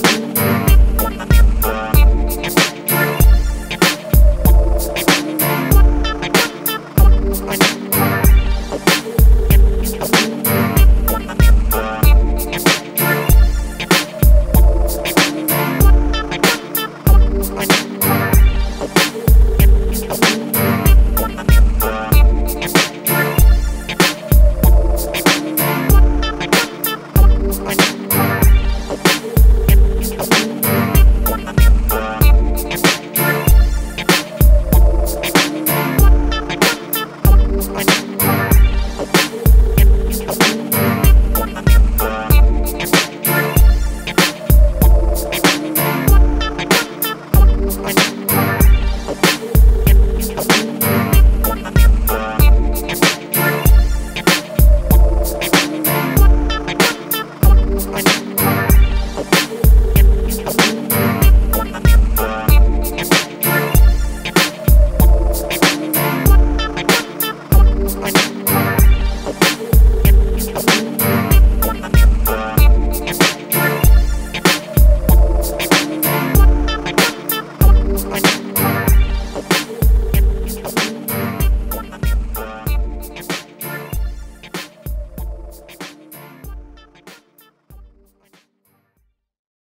Thank you. when